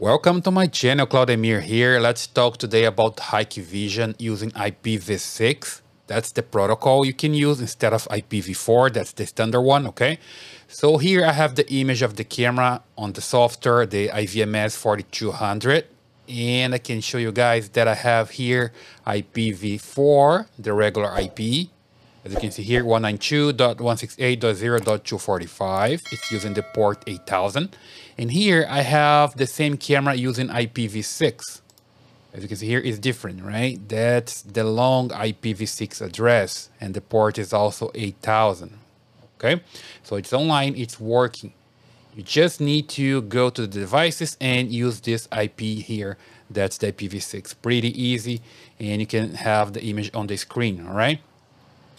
Welcome to my channel, Claudemir here. Let's talk today about Hikvision using IPv6. That's the protocol you can use instead of IPv4. That's the standard one, okay? So here I have the image of the camera on the software, the IVMS 4200. And I can show you guys that I have here IPv4, the regular IP. As you can see here, 192.168.0.245. It's using the port 8000. And here I have the same camera using IPv6. As you can see here, it's different, right? That's the long IPv6 address and the port is also 8000. Okay, so it's online, it's working. You just need to go to the devices and use this IP here. That's the IPv6. Pretty easy, and you can have the image on the screen, all right?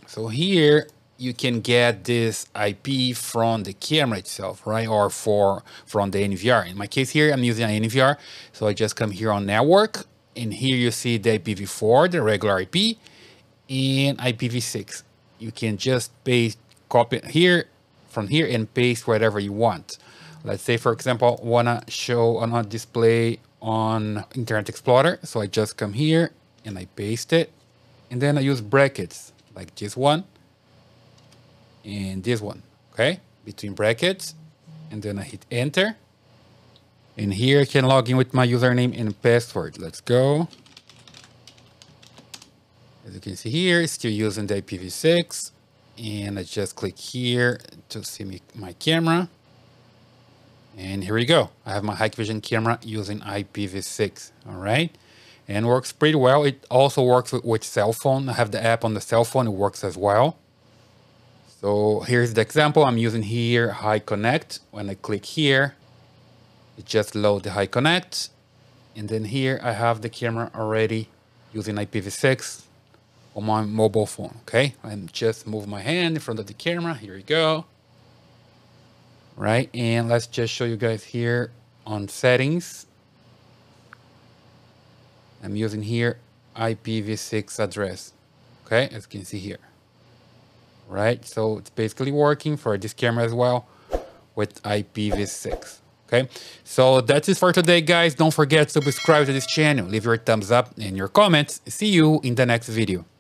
So here you can get this IP from the camera itself, right? Or for from the NVR. In my case here, I'm using an NVR. So I just come here on network and here you see the IPv4, the regular IP and IPv6. You can just paste, copy here from here and paste whatever you want. Let's say, for example, wanna show on a display on Internet Explorer. So I just come here and I paste it and then I use brackets like this one and this one, okay? Between brackets, and then I hit enter. And here I can log in with my username and password. Let's go. As you can see here, still using the IPv6. And I just click here to see me, my camera. And here we go. I have my Hikvision camera using IPv6, all right? And works pretty well. It also works with, with, cell phone. I have the app on the cell phone. It works as well. So here's the example I'm using here, Hik-Connect. When I click here, it just load the Hik-Connect. And then here I have the camera already using IPv6 on my mobile phone, okay? And just move my hand in front of the camera. Here we go. Right, and let's just show you guys here on settings I'm using here IPv6 address. Okay, as you can see here. Right, so it's basically working for this camera as well with IPv6. Okay, so that's it for today, guys. Don't forget to subscribe to this channel, leave your thumbs up and your comments. See you in the next video.